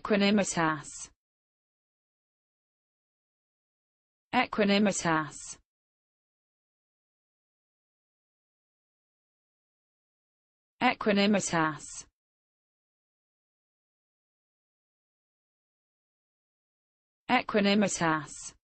Equanimitas. Equanimitas. Equanimitas. Equanimitas.